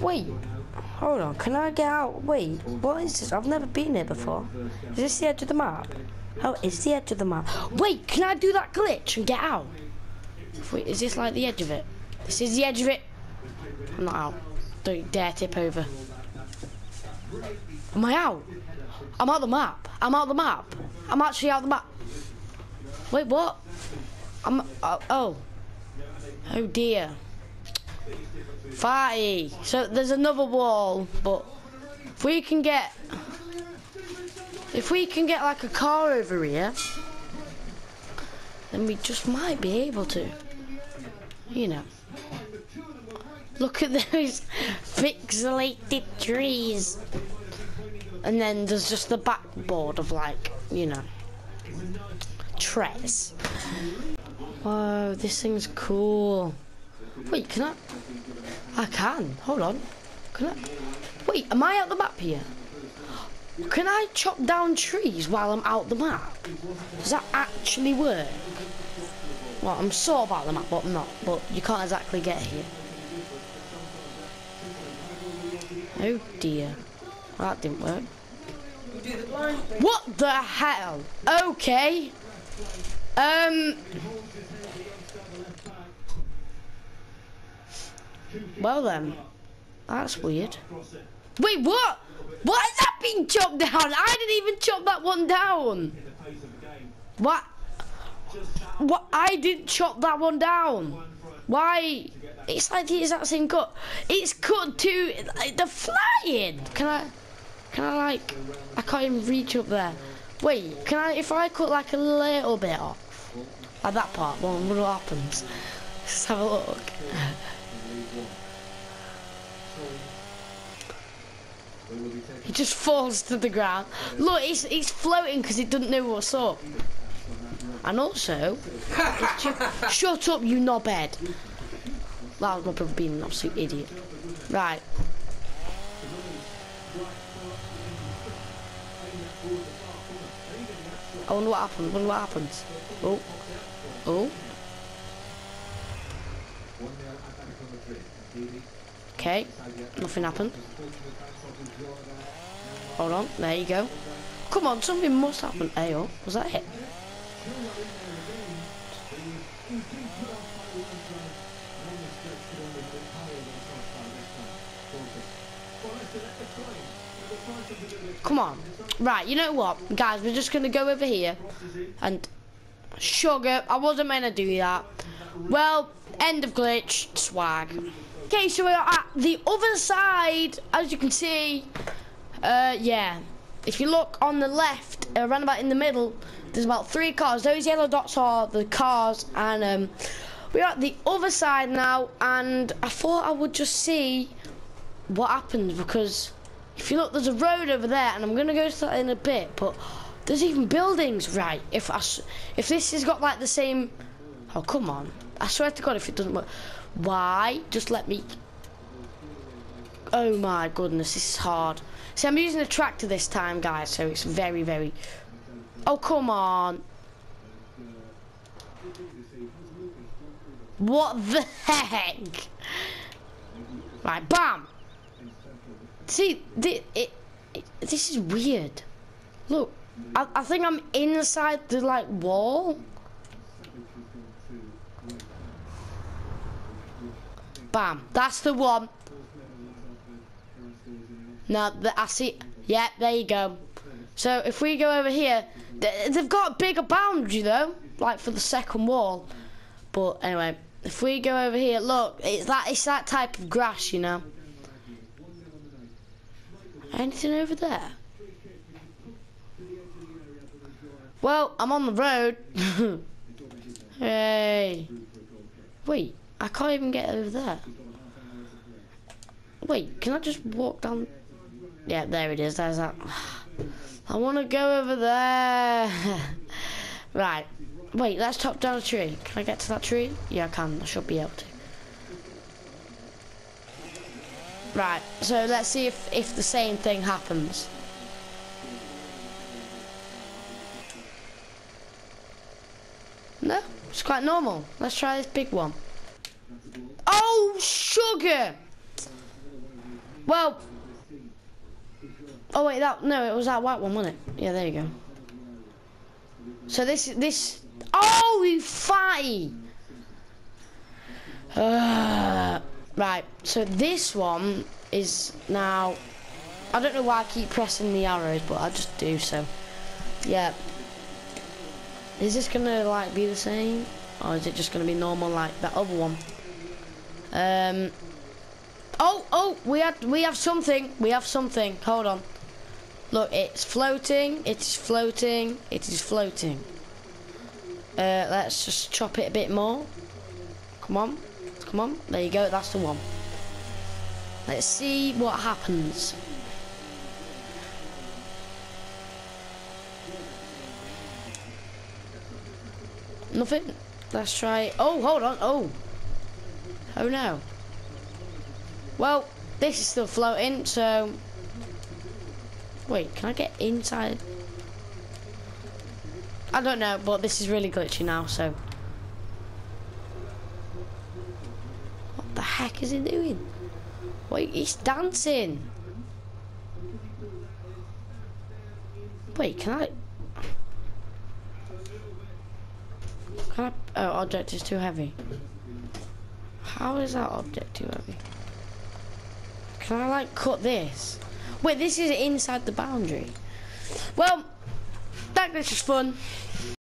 Wait, hold on. Can I get out? Wait, what is this? I've never been here before. Is this the edge of the map? Oh, it's the edge of the map. Wait, can I do that glitch and get out? Wait, is this like the edge of it? This is the edge of it. I'm not out. Don't dare tip over. Am I out? I'm out the map. I'm out the map. I'm actually out the map. Wait, what? I'm. Uh, oh. Oh dear. Fatty. So there's another wall, but if we can get. If we can get like a car over here, then we just might be able to. You know. Look at those pixelated trees. And then there's just the backboard of like, you know, trees. Whoa, this thing's cool. Wait, can I? I can. Hold on. Can I? Wait, am I out the map here? Can I chop down trees while I'm out the map? Does that actually work? Well, I'm sort of out the map, but I'm not. But you can't exactly get here. Oh dear. That didn't work. What the hell? Okay. Um. Well then, that's weird. Wait, what? Why is that being chopped down? I didn't even chop that one down. What? What? I didn't chop that one down. Why? It's like the exact same cut. It's cut to like, the flying. Can I? Can I like? I can't even reach up there. Wait, can I? If I cut like a little bit off, like that part, what, what happens? Let's have a look. He just falls to the ground. Look, he's, it's floating because he doesn't know what's up. And also, shut up, you knobhead. That was my brother being an absolute idiot. Right. I wonder what happens. wonder what happens. Oh. Oh. Okay. Nothing happened. Hold on. There you go. Come on, something must happen. Hey, oh. Was that it? Come on. Right, you know what? Guys, we're just going to go over here. And... Sugar, I wasn't meant to do that. Well, end of glitch. Swag. Okay, so we're at the other side. As you can see. Uh, yeah. If you look on the left, around about in the middle, there's about three cars. Those yellow dots are the cars. And um, we're at the other side now. And I thought I would just see what happens because if you look, there's a road over there, and I'm gonna go to that in a bit. But there's even buildings, right? If I, if this has got like the same, oh come on! I swear to God, if it doesn't work, why? Just let me. Oh my goodness, this is hard. See, I'm using a tractor this time, guys, so it's very, very. Oh come on! What the heck? Right, bam! See, the, it, it, this is weird. Look, I, I think I'm inside the like wall. Bam, that's the one. Now, the, I see, yeah, there you go. So if we go over here, they've got a bigger boundary though, like for the second wall. But anyway, if we go over here, look, it's that it's that type of grass, you know. Anything over there? Well, I'm on the road. hey. Wait, I can't even get over there. Wait, can I just walk down? Yeah, there it is. There's that. I want to go over there. right. Wait, let's chop down a tree. Can I get to that tree? Yeah, I can. I should be able to. Right, so let's see if, if the same thing happens. No, it's quite normal. Let's try this big one. Oh, sugar! Well. Oh wait, that no, it was that white one, wasn't it? Yeah, there you go. So this this. Oh, you fatty. Uh, right. So this one is now. I don't know why I keep pressing the arrows, but I just do so. Yeah. Is this gonna like be the same, or is it just gonna be normal like that other one? Um. Oh, oh, we have we have something. We have something. Hold on. Look, it's floating. It is floating. It is floating. Uh, let's just chop it a bit more. Come on, come on. There you go. That's the one. Let's see what happens. Nothing. Let's try. Oh, hold on. Oh. Oh no. Well, this is still floating, so... Wait, can I get inside? I don't know, but this is really glitchy now, so... What the heck is he doing? Wait, he's dancing! Wait, can I... Can I... Oh, object is too heavy. How is that object too heavy? Can I like cut this? Wait, this is inside the boundary. Well, that glitch is fun.